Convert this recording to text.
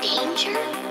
Danger?